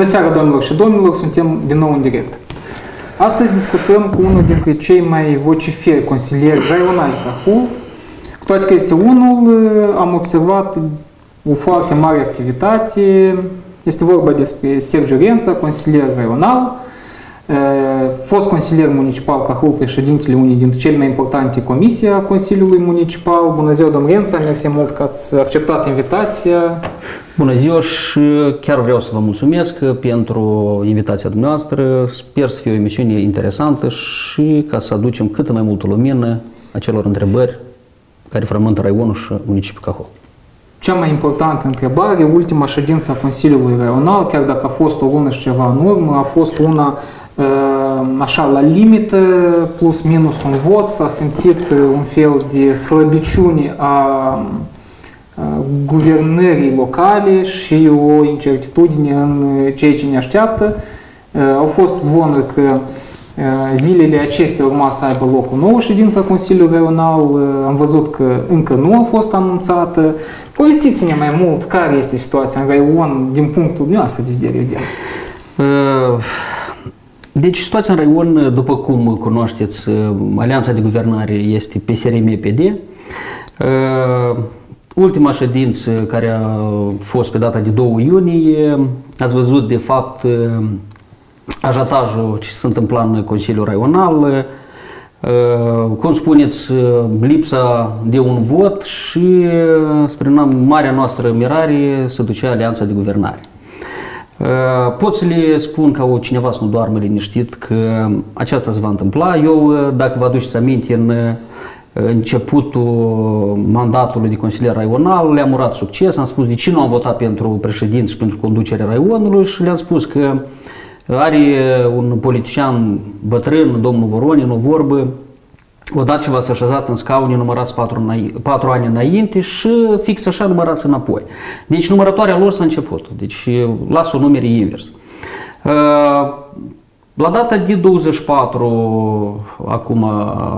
Bună seara, doamnelor și domnilor, suntem din nou în direct. Astăzi discutăm cu unul dintre cei mai vociferi consilieri raionali Cahu. Cu toate că este unul, am observat o foarte mare activitate. Este vorba despre Sergiu Rența, consilier raional, fost consilier municipal Cahul, președintele unii dintre cele mai importante comisii a Consiliului Municipal. Bună ziua, domnul Rența, mersi mult că ați acceptat invitația. Bună ziua și chiar vreau să vă mulțumesc pentru invitația dumneavoastră. Sper să fie o emisiune interesantă și ca să aducem cât mai multă lumină acelor întrebări care frământă raionul și municipiul Cahul. Cea mai importantă întrebare, ultima ședință a Consiliului Raional, chiar dacă a fost o lună și ceva în urmă, a fost una așa la limită, plus minus un vot, s-a simțit un fel de slăbiciune a guvernării locale și o incertitudine în ceea ce ne așteaptă. Au fost zvonuri că zilele acestea urma să aibă loc o nouă ședință a Consiliului Regional. Am văzut că încă nu a fost anunțată. Povestiți-ne mai mult care este situația în Raion din punctul dumneavoastră de vedere. Uh, deci situația în Raion, după cum cunoașteți, alianța de guvernare este PSRM-PD. Ultima ședință care a fost pe data de 2 iunie, ați văzut de fapt ajatajul ce se întâmpla în Consiliul Raional, cum spuneți, lipsa de un vot și spre marea noastră mirare se ducea alianța de guvernare. Pot să le spun ca o cineva să nu doarmă liniștit că aceasta se va întâmpla. Eu, dacă vă aduceți aminte, în începutul mandatului de consilier raional, le-am urat succes, am spus de ce nu am votat pentru președinte și pentru conducerea raionului și le-am spus că are un politician bătrân, domnul Voronin, o vorbă, odată ce v-ați așezat în scaune, numărați patru, patru ani înainte și fix așa numărați înapoi. Deci numărătoarea lor s-a început. Deci las o numere invers. La data de 24, acum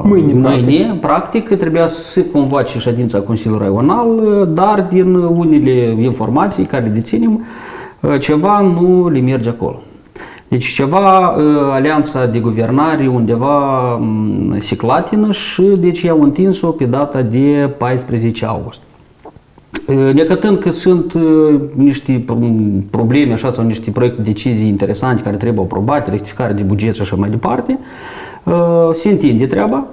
mâine, mâine practic. practic, trebuia să se convoace ședința Consiliului Raional, dar din unele informații care le deținem, ceva nu le merge acolo. Deci ceva, alianța de guvernare undeva se clatină și deci i-au întins-o pe data de 14 august. Necătând că sunt niște probleme așa sau niște proiecte, decizii interesante care trebuie aprobate, rectificare de buget și așa mai departe, se întinde treaba.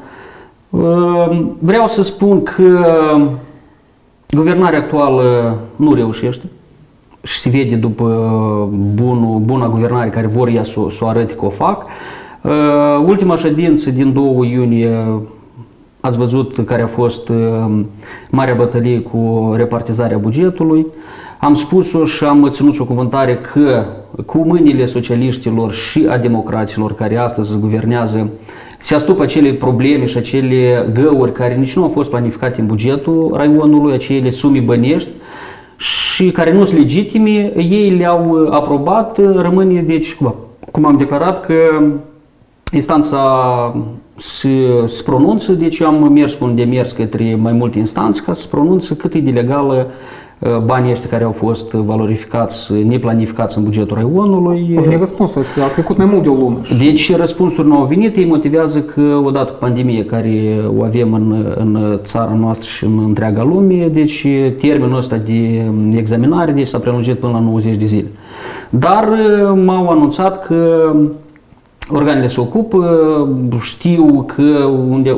Vreau să spun că guvernarea actuală nu reușește și se vede după bunul, buna guvernare care vor ea să, să o arăte că o fac. Ultima ședință din 2 iunie Ați văzut care a fost uh, marea bătălie cu repartizarea bugetului. Am spus-o și am ținut și o cuvântare că cu mâinile socialiștilor și a democraților care astăzi guvernează se astupă acele probleme și acele găuri care nici nu au fost planificate în bugetul raionului, acele sume bănești și care nu sunt legitime, ei le-au aprobat, rămâne, deci, cum am declarat, că instanța se, se pronunță, deci eu am mers cu un demers către mai multe instanțe ca să se pronunță cât e de legală uh, banii ăștia care au fost valorificați, neplanificați în bugetul raionului. Au venit răspunsuri, a trecut mai mult de o lună. Deci răspunsuri nu au venit, ei motivează că odată cu pandemie care o avem în, în țara noastră și în întreaga lume, deci termenul ăsta de examinare deci s-a prelungit până la 90 de zile. Dar uh, m-au anunțat că organele se ocupă, știu că unde,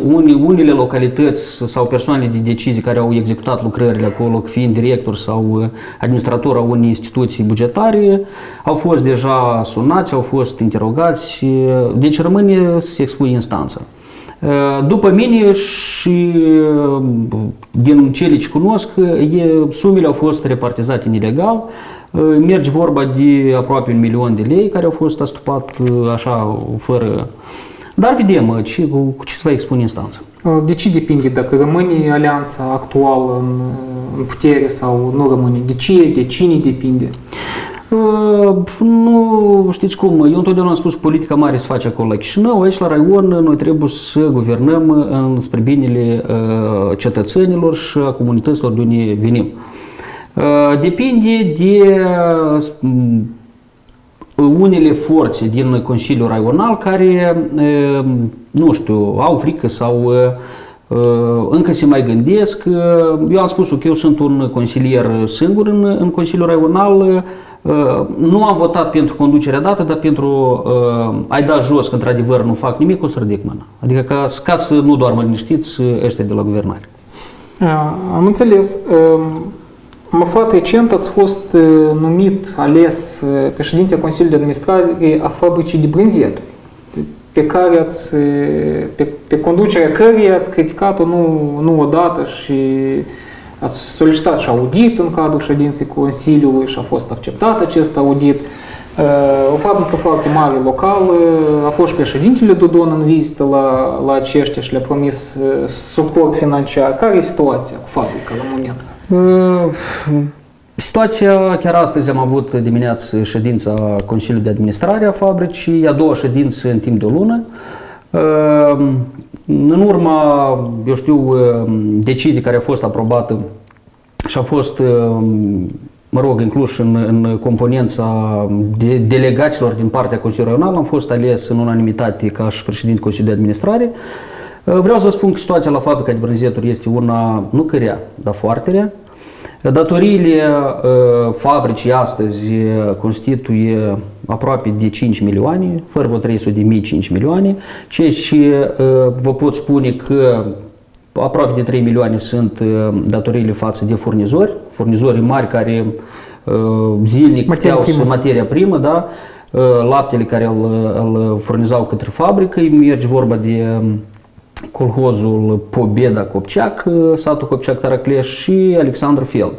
unele localități sau persoane de decizii care au executat lucrările acolo, fiind director sau administrator a unei instituții bugetare, au fost deja sunați, au fost interogați, deci rămâne să se expui instanța. După mine și din cele ce cunosc, sumele au fost repartizate ilegal, Merge vorba de aproape un milion de lei care au fost astupat așa, fără... Dar vedem ce, cu ce se va expune instanța. De ce depinde dacă rămâne alianța actuală în, în putere sau nu rămâne? De ce, de cine depinde? Nu știți cum, eu întotdeauna am spus politica mare se face acolo la Chișinău, aici la Raion noi trebuie să guvernăm în spre binele cetățenilor și a comunităților de unde venim. Depinde de unele forțe din Consiliul Raional care, nu știu, au frică sau încă se mai gândesc. Eu am spus că eu sunt un consilier singur în, în Consiliul Raional, nu am votat pentru conducerea dată, dar pentru uh, ai dat jos că într-adevăr nu fac nimic, o să ridic mâna. Adică ca, ca să nu doarmă liniștiți ăștia de la guvernare. Am înțeles. Am aflat recent, ați fost numit, ales președinte Consiliului de Administrare a fabricii de brânzeturi, pe care ați, pe, pe conducerea căreia ați criticat-o nu, nu odată și ați solicitat și audit în cadrul ședinței Consiliului și a fost acceptat acest audit. O fabrică foarte mare locală, a fost și președintele Dodon în vizită la, la aceștia și le-a promis suport financiar. Care e situația cu fabrica la moment? Situația, chiar astăzi am avut dimineață ședința Consiliului de Administrare a fabricii, a doua ședință în timp de o lună. În urma, eu știu, decizii care a fost aprobată și a fost, mă rog, inclus în, în componența de delegaților din partea Consiliului Regional, am fost ales în unanimitate ca și președinte Consiliului de Administrare. Vreau să vă spun că situația la fabrica de brânzeturi este una, nu cărea, dar foarte rea. Datoriile uh, fabricii astăzi uh, constituie aproape de 5 milioane, fără vreo 300 de mii 5 milioane, ceea ce uh, vă pot spune că aproape de 3 milioane sunt datoriile față de furnizori, furnizori mari care zilnic materia primă. materia primă, da? laptele care îl, îl furnizau către fabrică, merge vorba de colhozul Pobeda Copceac, satul Copceac Taracleș și Alexandru Feld.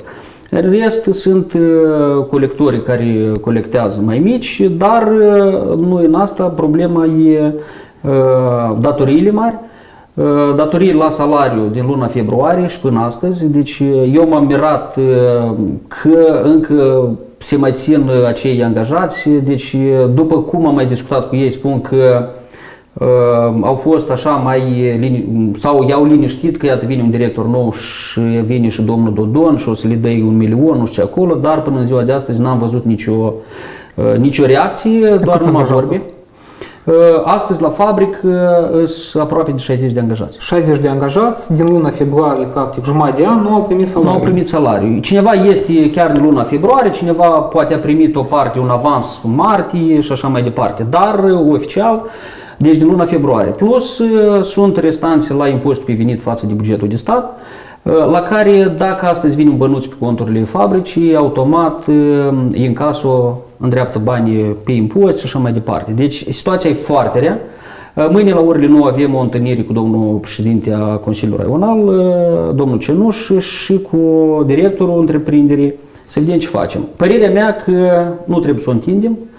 În rest sunt uh, colectorii care colectează mai mici, dar uh, nu în asta problema e uh, datoriile mari, datorii la salariu din luna februarie și până astăzi. Deci eu m-am mirat că încă se mai țin acei angajați. Deci după cum am mai discutat cu ei, spun că Uh, au fost așa mai, sau i-au liniștit că iată vine un director nou și vine și domnul Dodon și o să le dai un milion, nu știu ce acolo, dar până în ziua de astăzi n-am văzut nicio, uh, nicio reacție, de doar numai vorbe. Uh, astăzi la fabric sunt aproape de 60 de angajați. 60 de angajați, din luna februarie, practic jumătate de an, nu au primit salariu. Nu au primit salariu. Cineva este chiar din luna februarie, cineva poate a primit o parte, un avans în martie și așa mai departe, dar oficial deci din luna februarie. Plus uh, sunt restanțe la impozitul pe venit față de bugetul de stat, uh, la care dacă astăzi vin un bănuț pe conturile fabricii, automat Incaso uh, îndreaptă banii pe impozit și așa mai departe. Deci situația e foarte rea. Mâine la orele 9 avem o întâlnire cu domnul președinte a Consiliului Raional, domnul Cenuș și cu directorul întreprinderii să vedem ce facem. Părerea mea că nu trebuie să o întindem, Uh,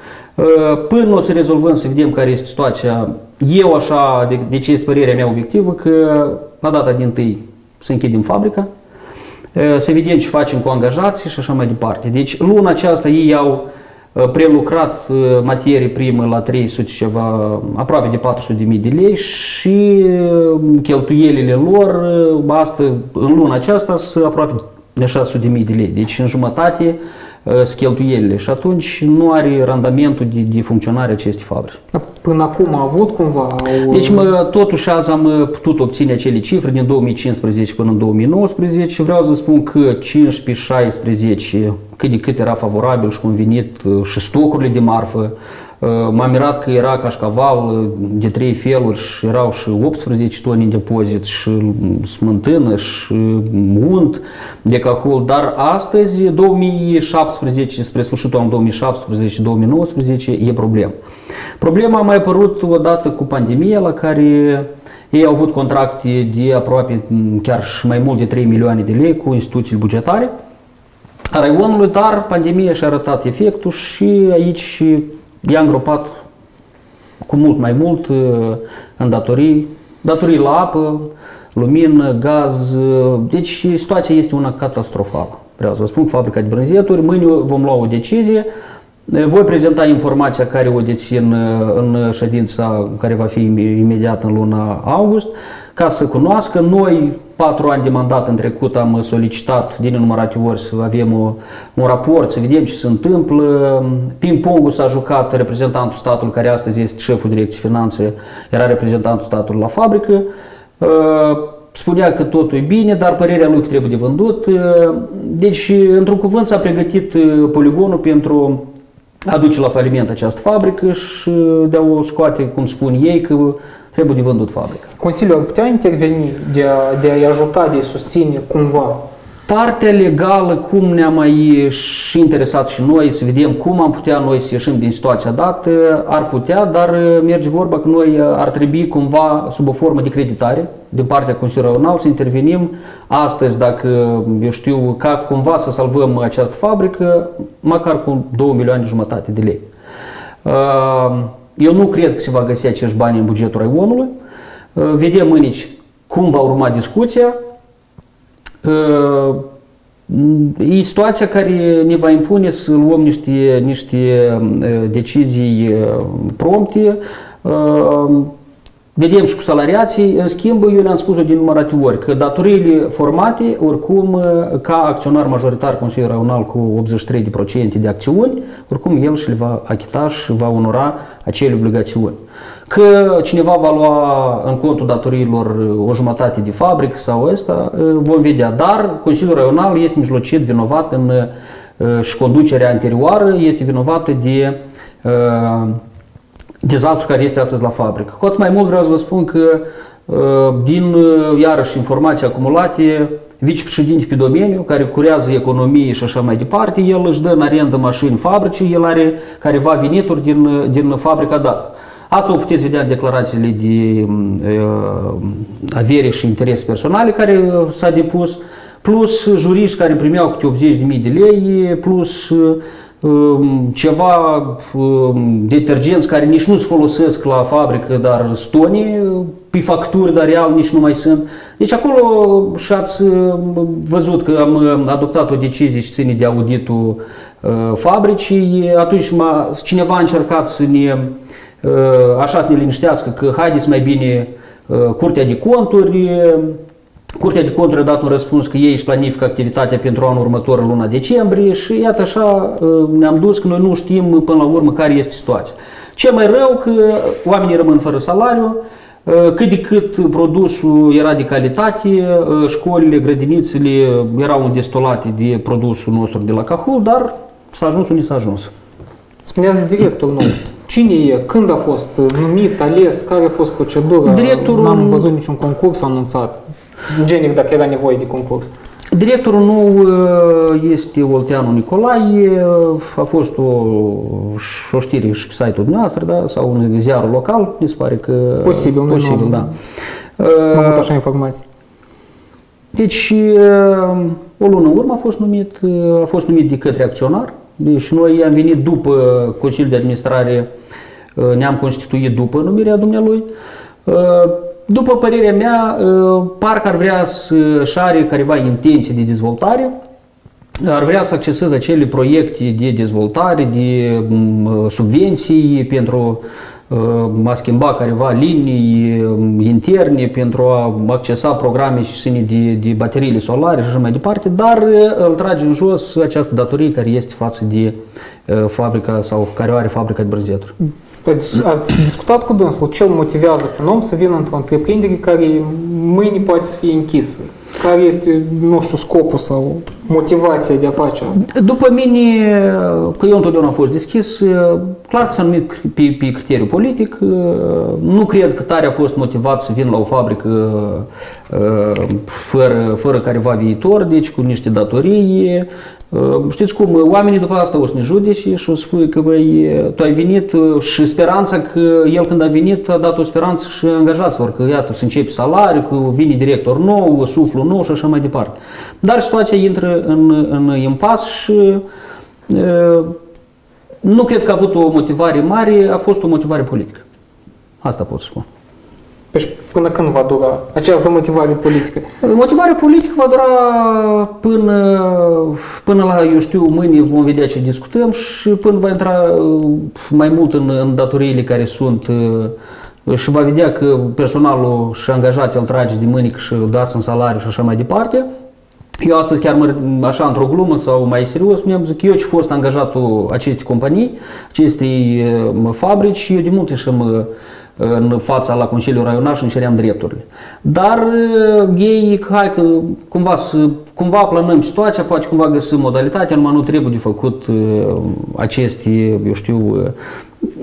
până o să rezolvăm, să vedem care este situația, eu așa, de, de ce este părerea mea obiectivă, că la data din tâi să închidem fabrica, uh, să vedem ce facem cu angajații și așa mai departe. Deci luna aceasta ei au uh, prelucrat materie primă la 300 ceva, aproape de 400 de mii de lei și cheltuielile lor asta, în luna aceasta sunt aproape de 600 de mii de lei. Deci în jumătate Uh, cheltuielile și atunci nu are randamentul de, de funcționare acestei fabrici. Până acum a avut cumva? Deci mă, totuși azi am uh, putut obține acele cifre din 2015 până în 2019 și vreau să spun că 15-16 cât de cât era favorabil și convenit uh, și stocurile de marfă M-am mirat că era cașcaval de trei feluri și erau și 18 toni în depozit și smântână și unt de cahol, dar astăzi, 2017, spre sfârșitul anului 2017-2019, e problemă. Problema a mai apărut odată cu pandemia la care ei au avut contracte de aproape chiar și mai mult de 3 milioane de lei cu instituțiile bugetare a raionului, dar pandemia și-a arătat efectul și aici i-a îngropat cu mult mai mult uh, în datorii, datorii la apă, lumină, gaz, uh, deci situația este una catastrofală. Vreau să vă spun, fabrica de brânzeturi, mâine vom lua o decizie, uh, voi prezenta informația care o dețin în ședința care va fi imediat în luna august, ca să cunoască. Noi, patru ani de mandat în trecut, am solicitat din numărate ori să avem o, un raport, să vedem ce se întâmplă. Ping-pongul s-a jucat reprezentantul statului, care astăzi este șeful direcției finanțe, era reprezentantul statului la fabrică. Uh, spunea că totul e bine, dar părerea lui că trebuie de vândut. Uh, deci, într-un cuvânt, s-a pregătit uh, poligonul pentru a duce la faliment această fabrică și de a o scoate, cum spun ei, că trebuie de vândut fabrica. Consiliul ar putea interveni de a, de a-i ajuta, de a-i susține cumva Partea legală, cum ne-am mai și interesat și noi, să vedem cum am putea noi să ieșim din situația dată, ar putea, dar merge vorba că noi ar trebui cumva sub o formă de creditare din partea Consiliului Regional să intervenim astăzi, dacă eu știu, ca cumva să salvăm această fabrică, măcar cu 2 milioane jumătate de lei. Eu nu cred că se va găsi acești bani în bugetul Raionului. Vedem mâine cum va urma discuția. E situația care ne va impune să luăm niște, niște decizii prompte. Vedem și cu salariații, în schimb, eu le-am spus-o din numărate ori, că datoriile formate, oricum, ca acționar majoritar Consiliul Regional cu 83% de acțiuni, oricum el și le va achita și va onora acele obligațiuni. Că cineva va lua în contul datoriilor o jumătate de fabrică sau ăsta, vom vedea. Dar Consiliul Regional este mijlocit vinovat în, și conducerea anterioară este vinovată de dezastru care este astăzi la fabrică. Cu atât mai mult vreau să vă spun că din, iarăși, informații acumulate, vicepreședinte pe domeniu, care curează economie și așa mai departe, el își dă în arendă mașini fabricii, el are careva venituri din, din fabrica dată. Asta o puteți vedea în declarațiile de uh, avere și interese personale care s-a depus, plus juriști care primeau câte 80.000 de lei, plus uh, ceva uh, detergenți care nici nu se folosesc la fabrică, dar stoni pe facturi, dar real nici nu mai sunt. Deci acolo și-ați văzut că am adoptat o decizie și ține de auditul fabricii. Atunci cineva a încercat să ne Uh, așa să ne liniștească că haideți mai bine uh, Curtea de Conturi, Curtea de Conturi a dat un răspuns că ei își planifică activitatea pentru anul următor în luna decembrie și iată așa uh, ne-am dus că noi nu știm până la urmă care este situația. Ce mai rău că oamenii rămân fără salariu, cât de cât produsul era de calitate, școlile, grădinițele erau destolate de produsul nostru de la Cahul, dar s-a ajuns unde s-a ajuns. Spuneați directorul nou. Cine e? Când a fost numit, ales? Care a fost procedura? Directorul... N-am văzut niciun concurs anunțat. Genic, dacă era nevoie de concurs. Directorul nou uh, este Olteanu Nicolae, a fost o, o știre și pe site-ul noastră, da, sau în ziarul local, mi se pare că... Posibil, posibil da. Am avut așa informații. Deci, uh, o lună urmă a fost numit, uh, a fost numit de către acționar, deci noi am venit după Consiliul de Administrare, uh, ne-am constituit după numirea dumnealui. Uh, după părerea mea, uh, parcă ar vrea să-și are careva intenții de dezvoltare, ar vrea să acceseze acele proiecte de dezvoltare, de mm, subvenții pentru a schimba careva linii interne pentru a accesa programe și sine de, de bateriile solare și așa mai departe, dar îl trage în jos această datorie care este față de fabrica sau care are fabrica de brânzeturi. Ați, ați discutat cu dânsul ce îl motivează pe un om să vină într-o întreprindere care mâine poate să fie închisă? Care este, nu știu, scopul sau motivația de a face asta? După mine, că eu întotdeauna am fost deschis, clar că s-a numit pe, pe criteriu politic. Nu cred că tare a fost motivat să vin la o fabrică fără, fără careva viitor, deci cu niște datorii, Știți cum, oamenii după asta o să ne judece și o să spui că băi, tu ai venit și speranța că el când a venit a dat o speranță și angajaților, că iată să începi salariu, că vine director nou, suflu nou și așa mai departe. Dar situația intră în, în impas și nu cred că a avut o motivare mare, a fost o motivare politică. Asta pot să spun. Deci până când va dura această motivare politică? Motivarea politică va dura până, până la, eu știu, mâine vom vedea ce discutăm și până va intra uh, mai mult în, în datoriile care sunt uh, și va vedea că personalul și angajații îl trage de mânică și îl dați în salariu și așa mai departe, eu astăzi chiar mă, așa într-o glumă sau mai serios, mi-am zic, eu ce fost angajatul acestei companii, acestei fabrici, eu de multe și mă în fața la Consiliul Raional și îmi ceream drepturile. Dar ei, hai că cumva, cumva planăm situația, poate cumva găsim modalitatea, numai nu trebuie de făcut aceste, eu știu,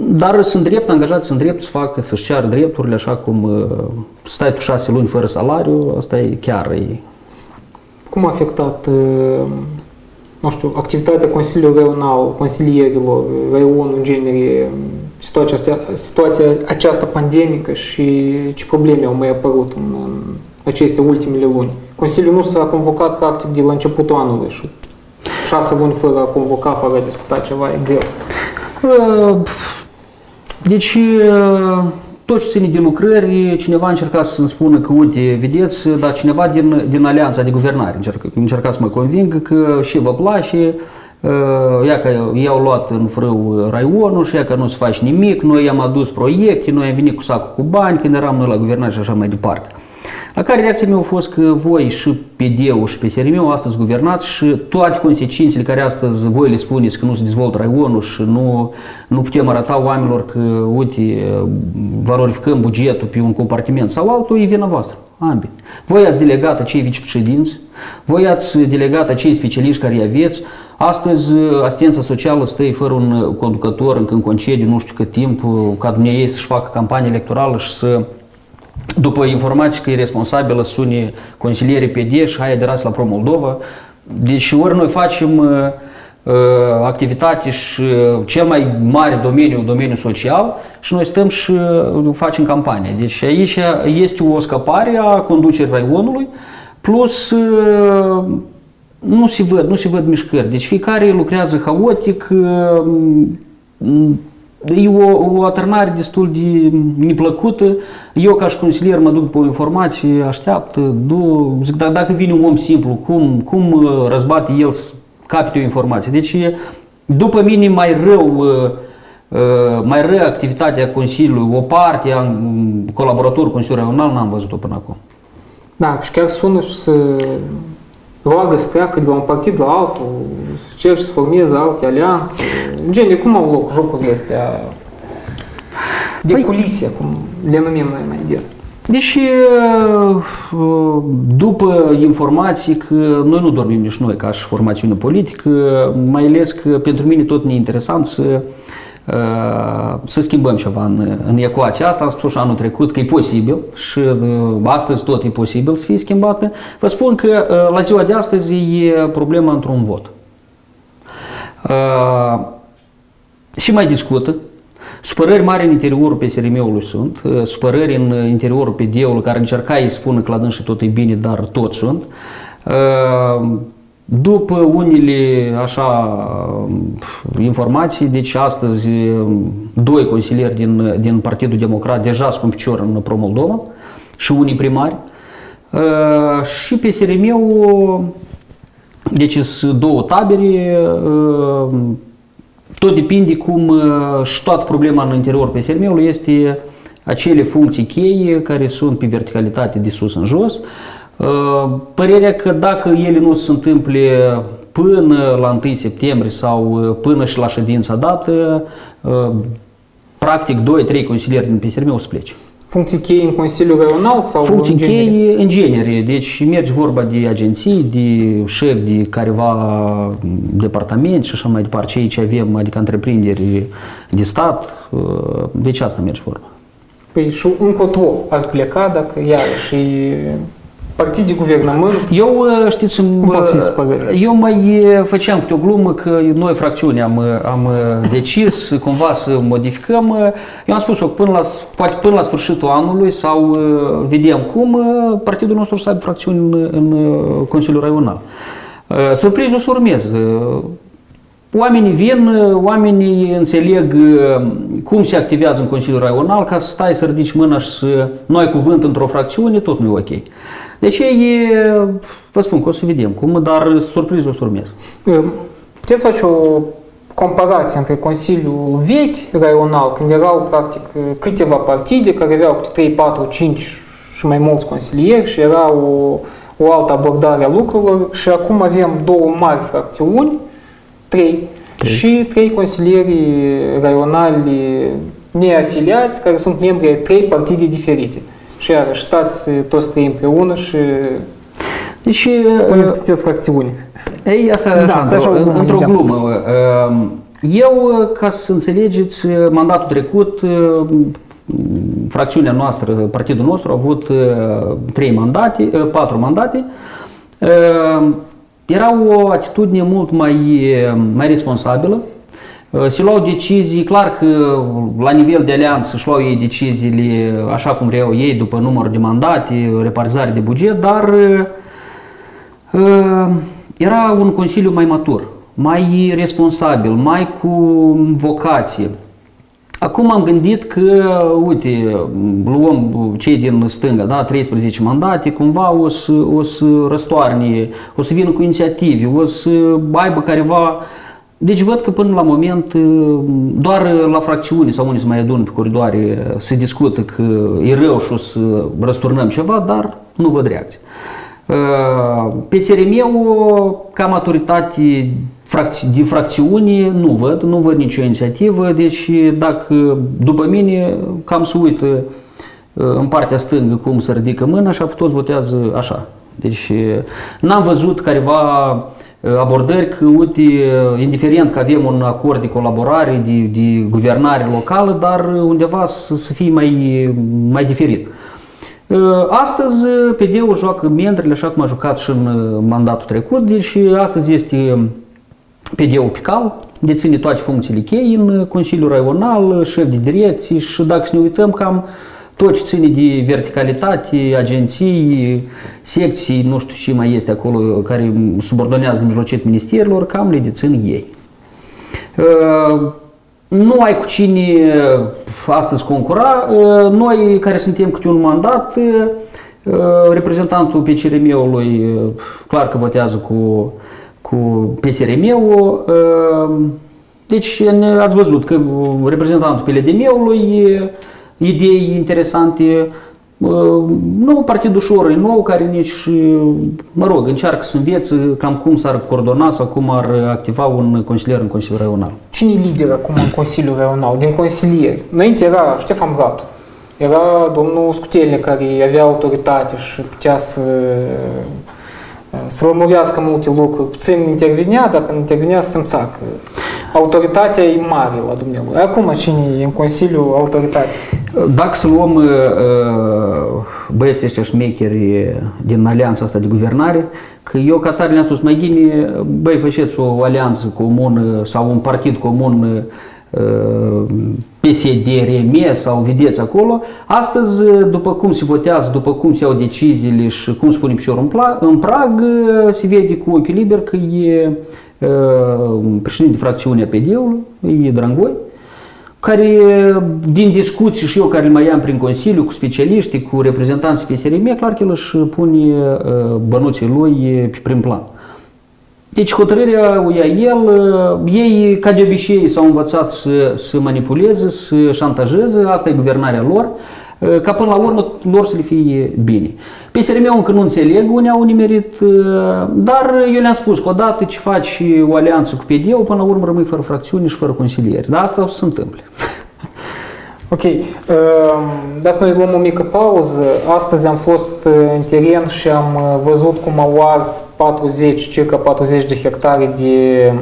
dar sunt drept, angajați sunt drept să facă, să-și ceară drepturile, așa cum stai tu șase luni fără salariu, asta e chiar e cum a afectat, nu știu, activitatea Consiliului Raional, consilierilor, raionul în genere, situația, situația aceasta pandemică și ce probleme au mai apărut în, în aceste ultimele luni? Consiliul nu s-a convocat practic de la începutul anului și șase luni fără a convoca, fără a discuta ceva, e greu. Deci, tot ce ține de lucrări, cineva a încercat să-mi spună că, uite, vedeți, dar cineva din, din alianța de guvernare încerca, încerca să mă convingă că și vă place, ia că i-au luat în frâu raionul și ia că nu se face nimic, noi am adus proiecte, noi am venit cu sacul cu bani când eram noi la guvernare și așa mai departe. La care reacția mea a fost că voi și PD-ul și PSRM astăzi guvernați și toate consecințele care astăzi voi le spuneți că nu se dezvoltă raionul și nu, nu putem arăta oamenilor că, uite, valorificăm bugetul pe un compartiment sau altul, e vina voastră, ambii. Voi ați delegat acei vicepreședinți, voi ați delegat acei specialiști care îi aveți, Astăzi asistența socială stă fără un conducător încă în concediu, nu știu cât timp, ca dumneavoastră să-și facă campanie electorală și să după informații că e responsabilă, suni consilierii PD și hai aderați la Pro-Moldova. Deci ori noi facem uh, uh, activitate și uh, cel mai mare domeniu, domeniul social și noi stăm și uh, facem campanie. Deci aici este o scăpare a conducerii raionului plus uh, nu se văd, nu se văd mișcări. Deci fiecare lucrează haotic, uh, E o, o atârnare destul de neplăcută. Eu, ca și consilier, mă duc pe o informație, așteaptă, du, zic, dar dacă vine un om simplu, cum, cum uh, răzbate el să capite o informație? Deci, după mine, mai rău, uh, uh, mai rău activitatea Consiliului, o parte a colaboratorului Consiliului Regional n-am văzut-o până acum. Da, și chiar sună și să roagă să treacă de la un partid la altul, să cerci să formeze alte alianțe. În genere, cum au loc jocurile astea de păi, culisie, cum le numim noi mai des? Deci, după informații că noi nu dormim nici noi ca și formațiune politică, mai ales că pentru mine tot ne interesant să să schimbăm ceva în, în ecuația asta. Am spus și anul trecut că e posibil și uh, astăzi tot e posibil să fie schimbată. Vă spun că uh, la ziua de astăzi e problema într-un vot. Uh, și mai discută. Supărări mari în interiorul PSRM-ului sunt, supărări în interiorul PD-ului care încerca să spună că la dânsă tot e bine, dar tot sunt. După unele așa informații, deci astăzi doi consilieri din, din Partidul Democrat deja sunt picior în Pro-Moldova și unii primari. Uh, și PSRM-ul, deci sunt două tabere, uh, tot depinde cum uh, și toată problema în interior PSRM-ului este acele funcții cheie care sunt pe verticalitate de sus în jos, Uh, părerea că dacă ele nu se întâmple până la 1 septembrie sau uh, până și la ședința dată, uh, practic 2-3 consilieri din PSRM o să plece. Funcții cheie în Consiliul Regional sau Funcții în cheie în genere. Deci merge vorba de agenții, de șef de careva departament și așa mai departe. Cei ce avem, adică întreprinderi de stat. Deci asta merge vorba. Păi și încotro ar pleca dacă iarăși partid de guvernământ. Eu, uh, știți, eu mai uh, făceam câte o glumă că noi, fracțiunea, am, uh, am decis cumva să modificăm. Eu am spus-o până la, poate până la sfârșitul anului sau vedem cum partidul nostru să aibă fracțiuni în, în Consiliul Raional. Surprizul să urmez. Oamenii vin, oamenii înțeleg cum se activează în Consiliul Raional ca să stai să ridici mâna și să nu ai cuvânt într-o fracțiune, tot nu e ok. Deci e, vă spun că o să vedem cum, dar surpriză o să urmez. Puteți face o comparație între Consiliul vechi, raional, când erau practic câteva partide care aveau cu 3, 4, 5 și mai mulți consilieri și era o, o altă abordare a lucrurilor și acum avem două mari fracțiuni, trei, trei. și trei consilieri raionali neafiliați care sunt membri ai trei partide diferite. Și iarăși stați toți trei împreună și deci, spuneți că sunteți fracțiuni. Ei, asta, da, asta așa, așa într-o glumă. Eu, ca să înțelegeți, mandatul trecut, fracțiunea noastră, partidul nostru a avut trei mandate, patru mandate. Era o atitudine mult mai, mai responsabilă. Se luau decizii, clar că la nivel de alianță își luau ei deciziile așa cum vreau ei, după numărul de mandate, repartizare de buget, dar era un consiliu mai matur, mai responsabil, mai cu vocație. Acum am gândit că, uite, luăm cei din stânga, da, 13 mandate, cumva o să, o să răstoarne, o să vină cu inițiative, o să aibă careva... Deci văd că până la moment doar la fracțiuni sau unii se mai adună pe coridoare se discută că e rău și o să răsturnăm ceva, dar nu văd reacție. PSRM-ul, ca maturitate de fracțiuni, nu văd, nu văd nicio inițiativă, deci dacă după mine cam să uită în partea stângă cum se ridică mâna și toți votează așa. Deci n-am văzut careva abordări că, uite, indiferent că avem un acord de colaborare, de, de guvernare locală, dar undeva să, să fie mai, mai diferit. Ă, astăzi PD-ul joacă mentrele așa cum a jucat și în ă, mandatul trecut, deci astăzi este PD-ul Pical, deține toate funcțiile cheie în Consiliul Raional, șef de direcții și dacă să ne uităm cam tot ce ține de verticalitate, agenții, secții, nu știu ce mai este acolo, care subordonează mijlocit ministerilor, cam le dețin ei. Ă, nu ai cu cine uh, astăzi concura. Uh, noi care suntem câte un mandat, uh, reprezentantul PCRM-ului clar că votează cu, cu PSRM-ul. Deci ați văzut că reprezentantul PLDM-ului idei interesante, nou partid ușor, nou care nici, mă rog, încearcă să învețe cam cum s-ar coordona sau cum ar activa un consilier în Consiliul Raional. Cine e lider acum în Consiliul Raional, din consilieri? Înainte era Ștefan Bratu, era domnul Scutelne care avea autoritate și putea să să lămurească multe lucruri. Puțin intervenea, dacă intervenea să simța că autoritatea e mare la Dumnezeu. Acum cine e în Consiliu autoritate? Dacă să luăm uh, uh, băieții ăștia șmecheri din alianța asta de guvernare, că eu ca tare le-am spus mai bine, băi, faceți o alianță comună sau un partid comun PSD, RME sau vedeți acolo. Astăzi, după cum se votează, după cum se iau deciziile și cum spune piciorul în prag, se vede cu ochiul liber că e președinte de fracțiunea PD-ului, e Drangoi, care din discuții și eu care le mai am prin Consiliu cu specialiști, cu reprezentanții PSRM, clar că el își pune bănuții lui pe prim plan. Deci hotărârea o ia el, ei ca de obicei s-au învățat să, să manipuleze, să șantajeze, asta e guvernarea lor, ca până la urmă lor să le fie bine. PSRM încă nu înțeleg unde au nimerit, dar eu le-am spus că odată ce faci o alianță cu PD-ul, până la urmă rămâi fără fracțiuni și fără consilieri. Dar asta o să se întâmple. Ok, ehm, dați noi luăm o mică pauză. Astăzi am fost uh, în teren și am uh, văzut cum au ars 40, circa 40 de hectare de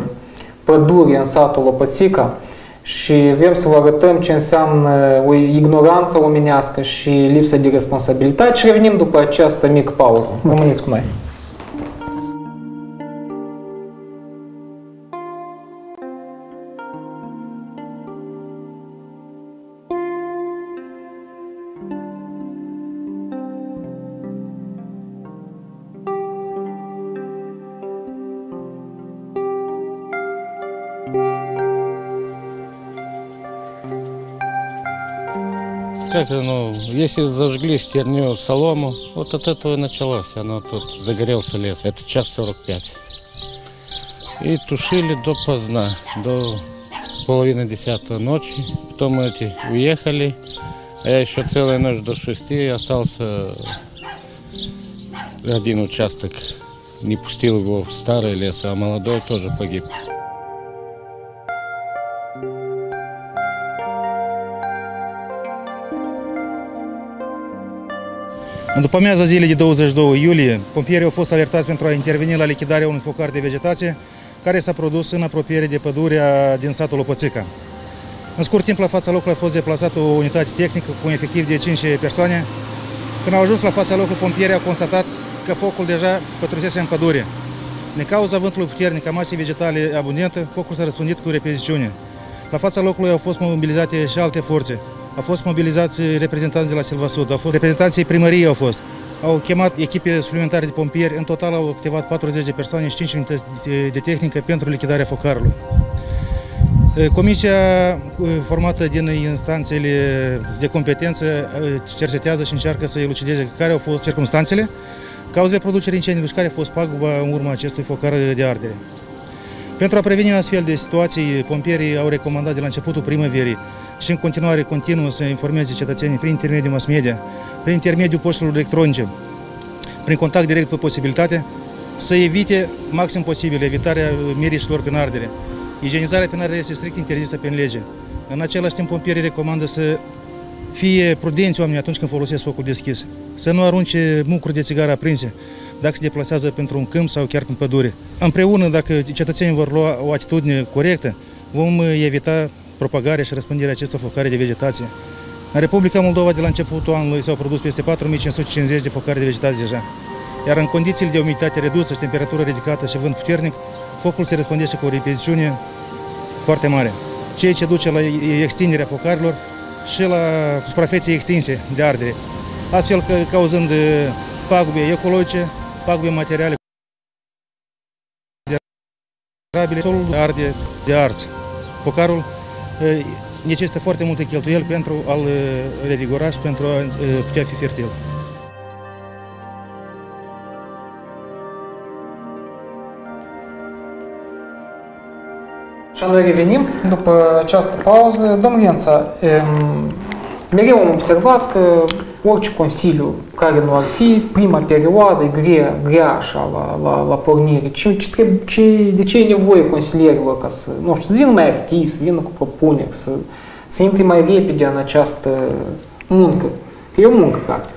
pădure în satul Lopățica și vrem să vă arătăm ce înseamnă o ignoranță omenească și lipsă de responsabilitate și revenim după această mică pauză. Rămâneți cu noi! Как ну, если зажгли стерню солому, вот от этого и началось. Оно тут загорелся лес. Это час 45. И тушили до поздна, до половины десятого ночи. Потом мы эти уехали. А я еще целую ночь до шести остался один участок. Не пустил его в старый лес, а молодой тоже погиб. În după amiaza zilei de 22 iulie, pompierii au fost alertați pentru a interveni la lichidarea unui focar de vegetație care s-a produs în apropiere de pădurea din satul Lopățica. În scurt timp, la fața locului a fost deplasată o unitate tehnică cu un efectiv de 5 persoane. Când au ajuns la fața locului, pompierii au constatat că focul deja pătrusese în pădure. Din cauza vântului puternic a masei vegetale abundente, focul s-a răspândit cu repeziciune. La fața locului au fost mobilizate și alte forțe. Au fost mobilizați reprezentanți de la Silva Sud, au fost reprezentanții primăriei au fost. Au chemat echipe suplimentare de pompieri, în total au activat 40 de persoane și 5 unități de tehnică pentru lichidarea focarului. Comisia formată din instanțele de competență cercetează și încearcă să elucideze care au fost circunstanțele, cauzele producerii incendiului și care a fost paguba în urma acestui focar de ardere. Pentru a preveni astfel de situații, pompierii au recomandat de la începutul primăverii și în continuare continuă să informeze cetățenii prin intermediul mass media, prin intermediul poștelor electronice, prin contact direct pe posibilitate, să evite maxim posibil evitarea mirișilor prin ardere. Igienizarea prin ardere este strict interzisă prin lege. În același timp, pompierii recomandă să fie prudenți oamenii atunci când folosesc focul deschis. Să nu arunce mucuri de țigară aprinse dacă se deplasează pentru un câmp sau chiar în pădure. Împreună, dacă cetățenii vor lua o atitudine corectă, vom evita propagarea și răspândirea acestor focare de vegetație. În Republica Moldova, de la începutul anului, s-au produs peste 4550 de focare de vegetație deja. Iar în condițiile de umiditate redusă și temperatură ridicată și vânt puternic, focul se răspândește cu o repetițiune foarte mare, ceea ce duce la extinderea focarilor și la suprafețe extinse de ardere, astfel că cauzând pagube ecologice, pagube materiale, solul arde de ars. Focarul necesită foarte multe cheltuieli pentru a-l revigora și pentru a putea fi fertil. Și noi revenim după această pauză. Domnul Ianța, mereu am observat că orice consiliu care nu ar fi, prima perioadă e grea, grea așa la, la, la pornire. Ce, ce trebuie, ce, de ce e nevoie consilierilor ca să, nu știu, să devină mai activ, să vină cu propuneri, să, să intre mai repede în această muncă? Că e o muncă, practic.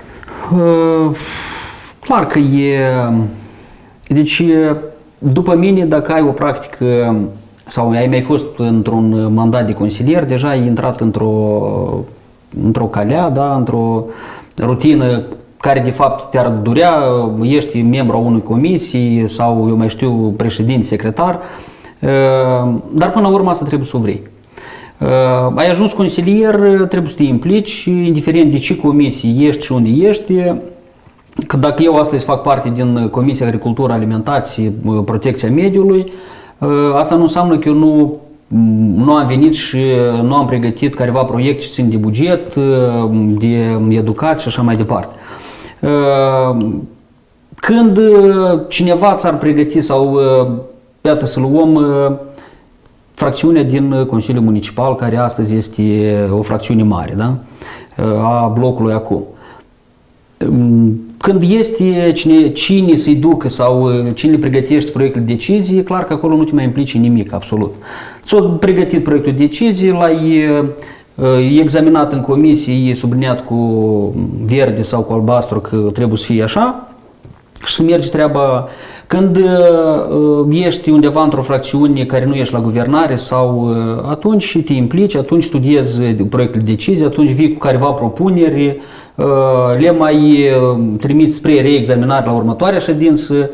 Uh, clar că e... Deci, după mine, dacă ai o practică sau ai mai fost într-un mandat de consilier, deja ai intrat într-o într-o calea, da, într-o rutină care de fapt te-ar durea, ești membru a unui comisii sau, eu mai știu, președinte, secretar, dar până la urmă asta trebuie să o vrei. Ai ajuns consilier, trebuie să te implici, indiferent de ce comisii ești și unde ești, că dacă eu astăzi fac parte din Comisia Agricultură, Alimentație, Protecția Mediului, asta nu înseamnă că eu nu nu am venit și nu am pregătit careva proiecte ce țin de buget, de educat și așa mai departe. Când cineva ți-ar pregăti sau iată să luăm fracțiunea din Consiliul Municipal, care astăzi este o fracțiune mare, da? a blocului acum. Când este cine, cine să-i ducă sau cine pregătește proiectul de decizie, e clar că acolo nu te mai implici nimic, absolut. S-a pregătit proiectul de decizie, l-ai examinat în comisie, e subliniat cu verde sau cu albastru că trebuie să fie așa și să mergi treaba. Când ești undeva într-o fracțiune care nu ești la guvernare sau atunci te implici, atunci studiezi proiectul de decizie, atunci vii cu careva propuneri, le mai trimiți spre reexaminare la următoarea ședință,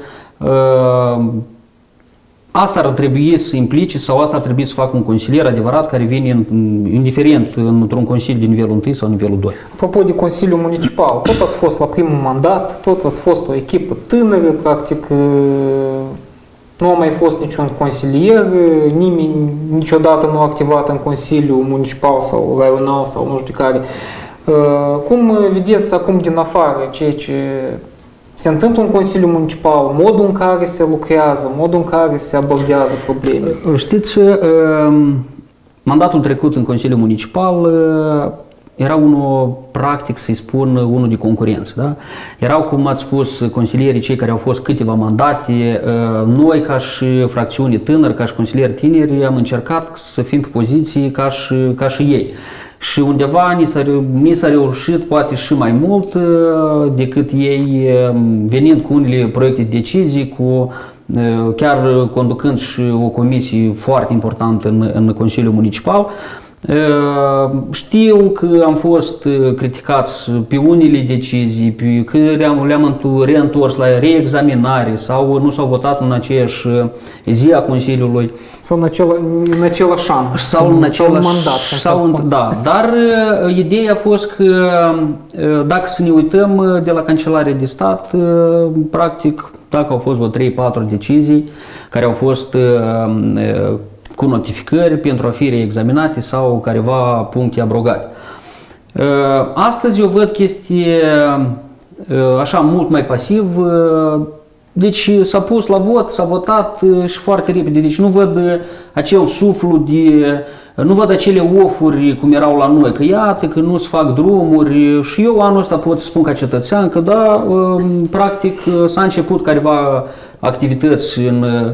Asta ar trebui să implice sau asta ar trebui să facă un consilier adevărat care vine în, indiferent într-un consiliu din nivelul 1 sau nivelul 2. Apropo de Consiliul Municipal, tot ați fost la primul mandat, tot ați fost o echipă tânără, practic nu a mai fost niciun consilier, nimeni niciodată nu a activat în Consiliul Municipal sau Raional sau nu știu care. Cum vedeți acum din afară ceea ce se întâmplă în Consiliul Municipal, modul în care se lucrează, modul în care se abordează probleme. Știți, uh, mandatul trecut în Consiliul Municipal uh, era unul, practic, să-i spun, unul de concurență. Da? Erau, cum ați spus, consilierii cei care au fost câteva mandate. Noi, ca și fracțiune tânără, ca și consilieri tineri, am încercat să fim pe poziții ca și, ca și ei. Și undeva ni s-a, ni s-a reușit poate și mai mult decât ei, venind cu unele proiecte de decizii, cu chiar conducând și o comisie foarte importantă în, în Consiliul Municipal, știu că am fost criticați pe unele decizii, pe, că le-am, le-am reîntors la reexaminare sau nu s-au votat în aceeași zi a Consiliului. Sau în, acela, în același an. Sau în același sau mandat. Sau în, da, dar ideea a fost că dacă să ne uităm de la Cancelarea de Stat, practic, dacă au fost vreo 3-4 decizii care au fost cu notificări pentru a fi reexaminate sau careva puncte abrogate. Uh, astăzi eu văd chestie uh, așa mult mai pasiv, uh, deci s-a pus la vot, s-a votat și foarte repede, deci nu văd acel suflu de nu văd acele ofuri cum erau la noi, că iată că nu se fac drumuri și eu anul ăsta pot să spun ca cetățean că da, practic s-a început careva activități în Uh,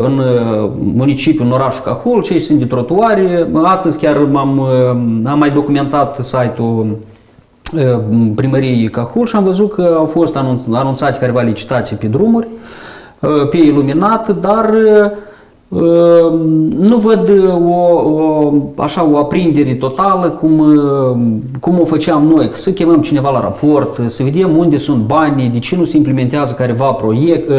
în uh, municipiul, în orașul Cahul, cei sunt de trotuare. Astăzi chiar am uh, am mai documentat site-ul primăriei Cahul și am văzut că au fost anunțate careva licitații pe drumuri, pe iluminat, dar Ehm, nu văd o, o, așa, o aprindere totală cum, cum o făceam noi, să chemăm cineva la raport, să vedem unde sunt banii, de ce nu se implementează careva proiect,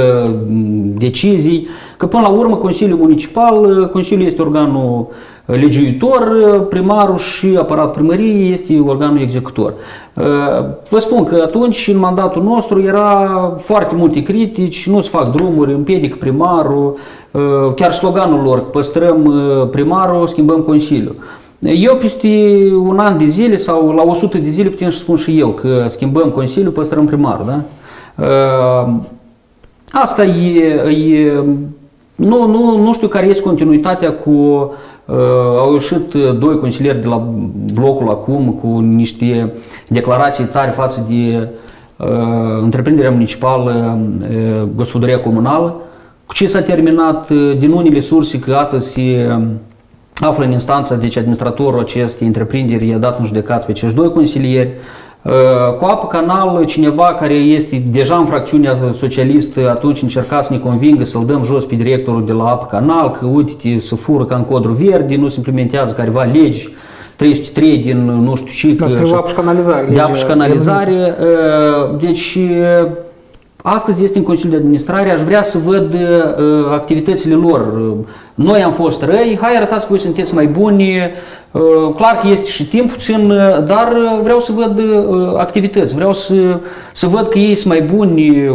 decizii, că până la urmă Consiliul Municipal, Consiliul este organul legiuitor, primarul și aparat primăriei este organul executor. Vă spun că atunci, în mandatul nostru, era foarte multe critici, nu se fac drumuri, împiedic primarul, chiar sloganul lor, păstrăm primarul, schimbăm Consiliul. Eu peste un an de zile sau la 100 de zile putem să spun și eu că schimbăm Consiliul, păstrăm primarul. Da? Asta e, e nu, nu, nu știu care este continuitatea cu Uh, au ieșit uh, doi consilieri de la blocul acum cu niște declarații tari față de uh, întreprinderea municipală, uh, gospodăria comunală. Cu ce s-a terminat uh, din unele surse că astăzi se află în instanță, deci administratorul acestei întreprinderi i-a dat în judecat pe acești doi consilieri. Uh, cu apă canal, cineva care este deja în fracțiunea socialistă, atunci încerca să ne convingă să-l dăm jos pe directorul de la apă canal, că uite, să fură ca în codru verde, nu se implementează careva legi 303 din nu știu ce. Da, de apă și canalizare. De apă și canalizare. Uh, deci Astăzi este în Consiliul de Administrare, aș vrea să văd uh, activitățile lor. Noi am fost răi, hai arătați că voi sunteți mai buni, uh, clar că este și timp puțin, uh, dar vreau să văd uh, activități, vreau să, să văd că ei sunt mai buni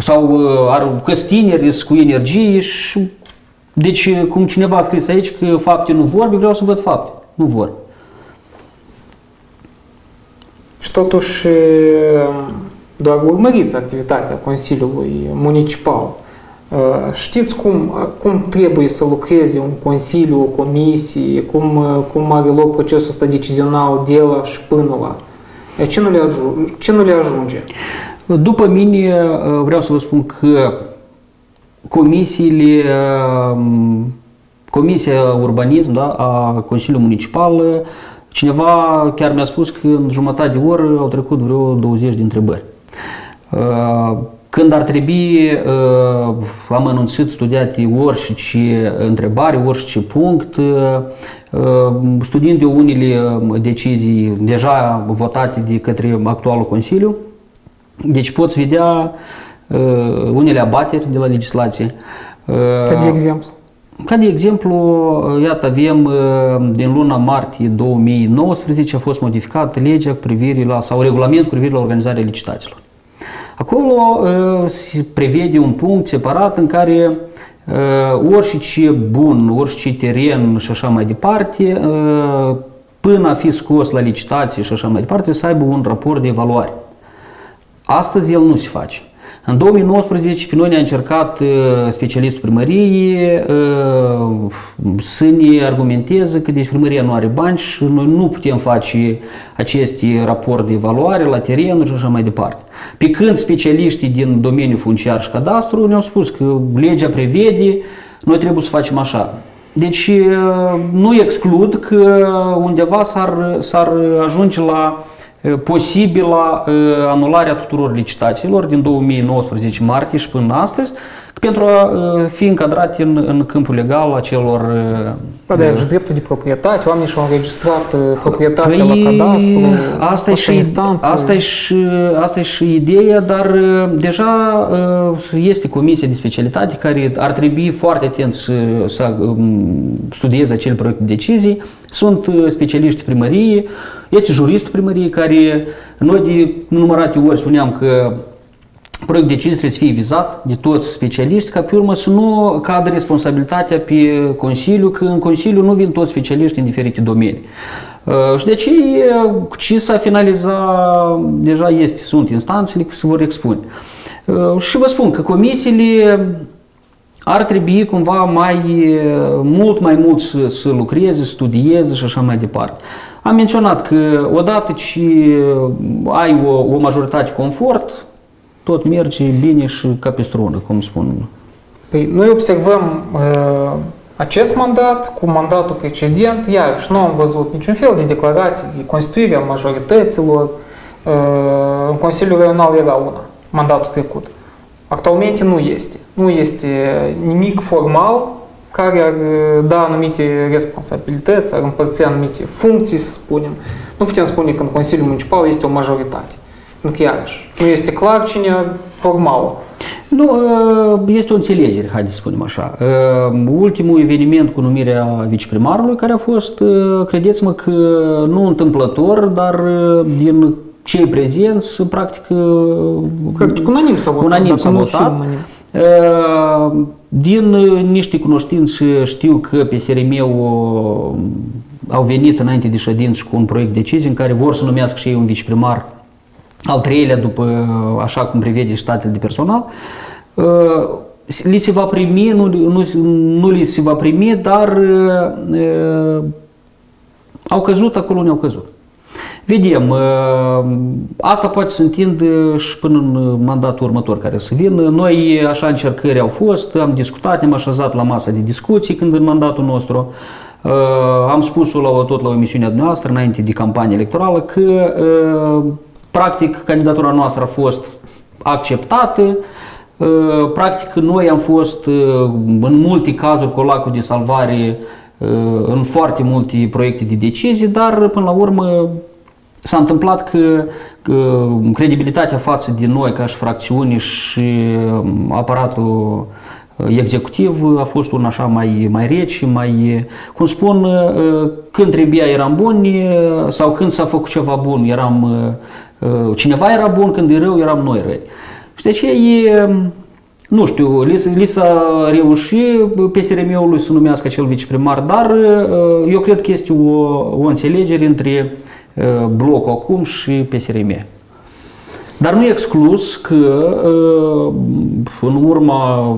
sau uh, că sunt tineri, cu energie și deci cum cineva a scris aici că fapte nu vorbi, vreau să văd fapte, nu vor. Și totuși doar urmăriți activitatea Consiliului Municipal. Uh, știți cum, cum trebuie să lucreze un consiliu, o comisie, cum, uh, cum are loc procesul ăsta decizional de la și până la. Ce nu le, ajunge, ce nu le ajunge? După mine uh, vreau să vă spun că comisiile, Comisia Urbanism da, a Consiliului Municipal, cineva chiar mi-a spus că în jumătate de oră au trecut vreo 20 de întrebări. Uh, când ar trebui, uh, am anunțat studiate orice întrebare, orice punct, uh, studiind eu unele decizii deja votate de către actualul Consiliu, deci poți vedea unele abateri de la legislație. Ca de exemplu? Ca de exemplu, iată, avem din luna martie 2019 a fost modificată legea cu privire la, sau regulamentul cu privire la organizarea licitațiilor. Acolo uh, se prevede un punct separat în care uh, orice bun, orice teren și așa mai departe, uh, până a fi scos la licitație și așa mai departe, să aibă un raport de evaluare. Astăzi el nu se face. În 2019 pe noi ne-a încercat uh, specialistul primăriei uh, să ne argumenteze că deci primăria nu are bani și noi nu putem face aceste raport de evaluare la terenuri și așa mai departe. Pe când specialiștii din domeniul funciar și cadastru ne-au spus că legea prevede, noi trebuie să facem așa. Deci uh, nu exclud că undeva s-ar, s-ar ajunge la posibilă anularea tuturor licitațiilor din 2019 martie și până astăzi, pentru a fi încadrat în, în câmpul legal a celor... Da, dar și dreptul de proprietate, oamenii și-au înregistrat proprietatea păi, la cadastru, asta e și, instanță. Asta e și, asta e și ideea, dar deja este comisie de specialitate care ar trebui foarte atent să, să studieze acel proiect de decizii. Sunt specialiști primărie, este juristul primăriei care noi de numărate ori spuneam că proiect de decizie trebuie să fie vizat de toți specialiști, ca pe urmă să nu cadă responsabilitatea pe Consiliu, că în Consiliu nu vin toți specialiști în diferite domenii. Uh, și de ce ce s-a finalizat, deja este, sunt instanțele care se vor expune. Uh, și vă spun că comisiile ar trebui cumva mai mult mai mult să, să lucreze, să studieze și așa mai departe. Am menționat că odată ce ai o, o majoritate confort, tot merge bine și ca pe strună, cum spun. Păi noi observăm uh, acest mandat cu mandatul precedent, iarăși nu am văzut niciun fel de declarații de constituire a majorităților. Uh, în Consiliul Regional era una, mandatul trecut. Actualmente nu este. Nu este nimic formal care ar uh, da anumite responsabilități, ar împărți anumite funcții, să spunem. Nu putem spune că în Consiliul Municipal este o majoritate. Pentru că, iarăși, nu este clar cine formal. Nu, uh, este o înțelegere, haideți să spunem așa. Uh, ultimul eveniment cu numirea viceprimarului care a fost, credeți-mă că nu întâmplător, dar din cei prezenți, practic... Practic unanim s-a votat. Unanim s-a votat. Din niște cunoștințe știu că PSRM-ul au venit înainte de ședință cu un proiect de decizie în care vor să numească și ei un viceprimar al treilea după așa cum prevede statele de personal. Li se va primi, nu, nu, nu li se va primi, dar au căzut acolo unde au căzut. Vedem, uh, asta poate să întindă și până în mandatul următor care să vină. Noi așa încercări au fost, am discutat, ne-am așezat la masa de discuții când în mandatul nostru. Uh, am spus-o la, tot la o emisiune a noastră, înainte de campanie electorală, că uh, practic candidatura noastră a fost acceptată, practic noi am fost în multe cazuri colacul de salvare în foarte multe proiecte de decizii, dar până la urmă S-a întâmplat că, că credibilitatea față de noi ca și fracțiuni și um, aparatul uh, executiv a fost un așa mai, mai rece, mai, cum spun, uh, când trebuia eram buni uh, sau când s-a făcut ceva bun eram, cineva era bun, când e rău eram noi răi. Și de ce e, um, nu știu, li, li s-a reușit PSRM-ului să numească acel viceprimar, dar eu cred că este o, o înțelegere între Uh, blocul acum și PSRM. Dar nu e exclus că uh, în urma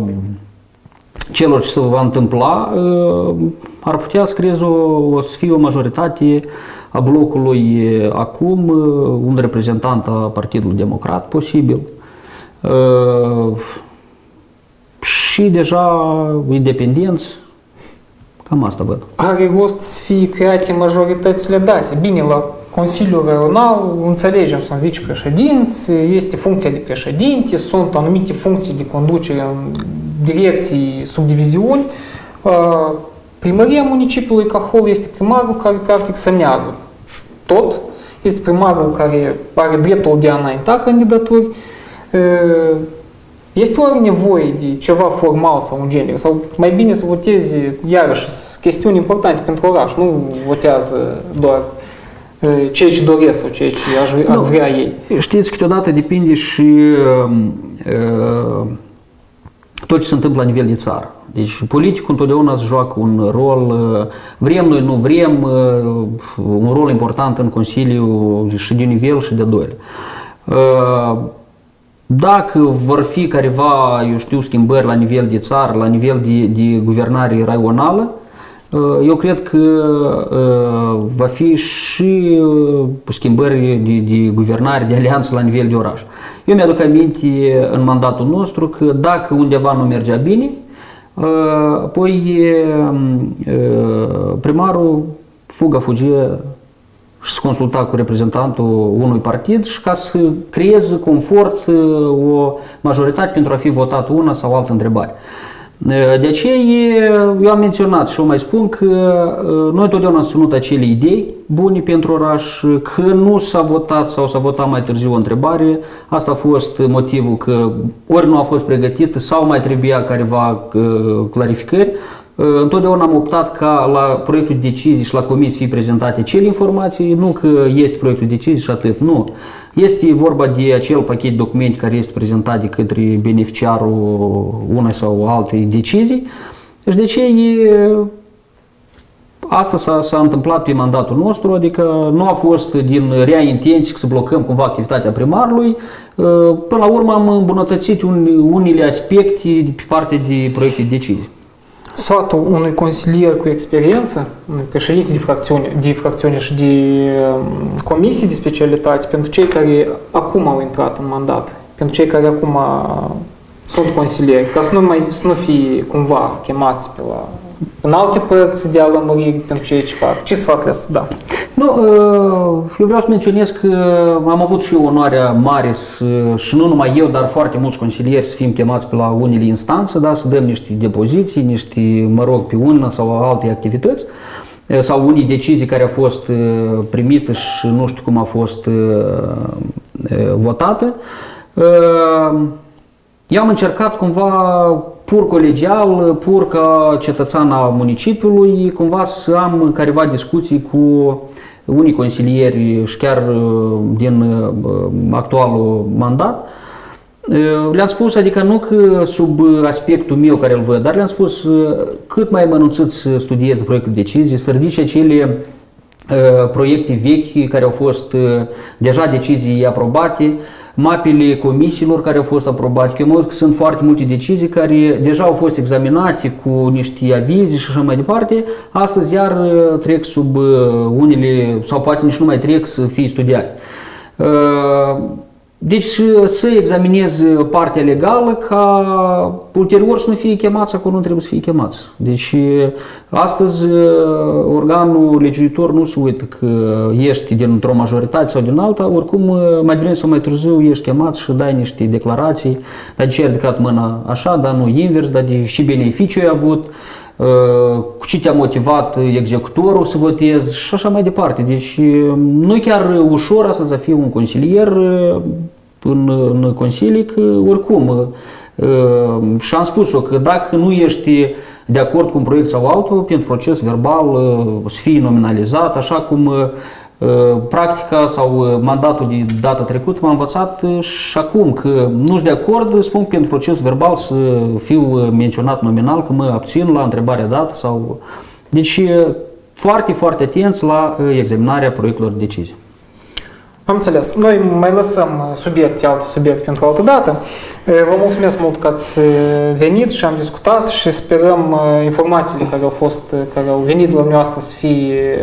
celor ce se va întâmpla, uh, ar putea să creeze o, o să fie o majoritate a blocului acum, un reprezentant a Partidului Democrat posibil. Și deja independenți, cam asta văd. Are rost să fie create majoritățile date. Bine, la Consiliul Regional, înțelegem, sunt vicepreședinți, este funcția de președinte, sunt anumite funcții de conducere în direcții, subdiviziuni. Primăria municipiului Cahol este primarul care practic semnează tot. Este primarul care are dreptul de a înainta candidaturi. Este oare nevoie de ceva formal sau un genere? Sau mai bine să voteze, iarăși, chestiuni importante pentru oraș, nu votează doar ceea ce doresc sau ceea ce aș vrea, nu, vrea ei. Știți, câteodată depinde și uh, tot ce se întâmplă la nivel de țară. Deci politicul întotdeauna îți joacă un rol, vrem noi, nu vrem, un rol important în Consiliu și de nivel și de doilea. Dacă vor fi careva, eu știu, schimbări la nivel de țară, la nivel de, de guvernare raională, uh, eu cred că uh, va fi și uh, schimbări de, de guvernare, de alianță la nivel de oraș. Eu mi-aduc aminte în mandatul nostru că dacă undeva nu mergea bine, apoi primarul fugă, fugie și se consulta cu reprezentantul unui partid și ca să creeze confort o majoritate pentru a fi votat una sau altă întrebare. De aceea eu am menționat și o mai spun că noi totdeauna am ținut acele idei bune pentru oraș, că nu s-a votat sau s-a votat mai târziu o întrebare. Asta a fost motivul că ori nu a fost pregătită sau mai trebuia careva clarificări, Întotdeauna am optat ca la proiectul de decizii și la comisii fie prezentate cele informații, nu că este proiectul de decizii și atât, nu. Este vorba de acel pachet de documente care este prezentat de către beneficiarul unei sau alte decizii. Deci de ce e Asta s-a, s-a întâmplat pe mandatul nostru, adică nu a fost din rea intenție să blocăm cumva activitatea primarului. Până la urmă am îmbunătățit unele aspecte pe partea de proiecte de decizii sfatul unui consilier cu experiență, unui președinte de fracțiune, de fracțiune și de um, comisii de specialitate pentru cei care acum au intrat în mandat, pentru cei care acum sunt consilieri, ca să nu, mai, să nu fie cumva chemați pe la în alte părți de a lămuri pentru ceea ce fac. Ce sfat le da? Nu, uh, eu vreau să menționez că am avut și eu onoarea mare să, și nu numai eu, dar foarte mulți consilieri să fim chemați pe la unele instanțe, da, să dăm niște depoziții, niște, mă rog, pe una sau alte activități uh, sau unii decizii care au fost uh, primite și nu știu cum a fost votată. Eu am încercat cumva pur colegial, pur ca cetățean a municipiului, cumva să am careva discuții cu unii consilieri și chiar uh, din uh, actualul mandat. Uh, le-am spus, adică nu că sub aspectul meu care îl văd, dar le-am spus cât mai mănunțit să studiez proiectul de decizii, să ridice acele proiecte vechi care au fost deja decizii aprobate, mapele comisiilor care au fost aprobate, că eu că sunt foarte multe decizii care deja au fost examinate cu niște avize și așa mai departe, astăzi iar uh, trec sub uh, unele, sau poate nici nu mai trec să fie studiate. Uh, deci să examinez partea legală ca ulterior să nu fie chemați acolo nu trebuie să fie chemați. Deci astăzi organul legiuitor nu se uită că ești dintr-o majoritate sau din alta, oricum mai devreme sau mai târziu ești chemat și dai niște declarații, dar de ce ai ridicat mâna așa, dar nu invers, dar de și beneficiu ai avut, cu ce te-a motivat executorul să votezi și așa mai departe. Deci nu e chiar ușor asta să fii un consilier în, în consilii că oricum și am spus-o că dacă nu ești de acord cu un proiect sau altul, pentru proces verbal să fie nominalizat, așa cum practica sau mandatul de data trecută m-a învățat și acum că nu sunt de acord, spun pentru proces verbal să fiu menționat nominal, că mă abțin la întrebarea dată sau... Deci foarte, foarte atenți la examinarea proiectelor de decizie. Am înțeles. Noi mai lăsăm subiecte, alte subiecte pentru altă dată. Vă mulțumesc mult că ați venit și am discutat și sperăm informațiile care au fost, care au venit la noastră să fie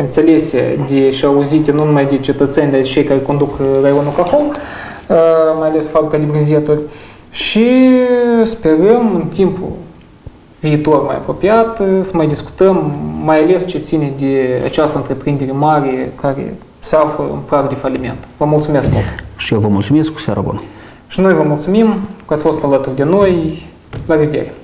înțelese de, și auzite nu numai de cetățeni, dar de cei care conduc raionul Cahol, mai ales fabrica de brânzeturi. Și sperăm în timpul viitor mai apropiat să mai discutăm, mai ales ce ține de această întreprindere mare care se află în prag de faliment. Vă mulțumesc mult! Și eu vă mulțumesc, cu seara bună! Și noi vă mulțumim că ați fost alături de noi. La revedere!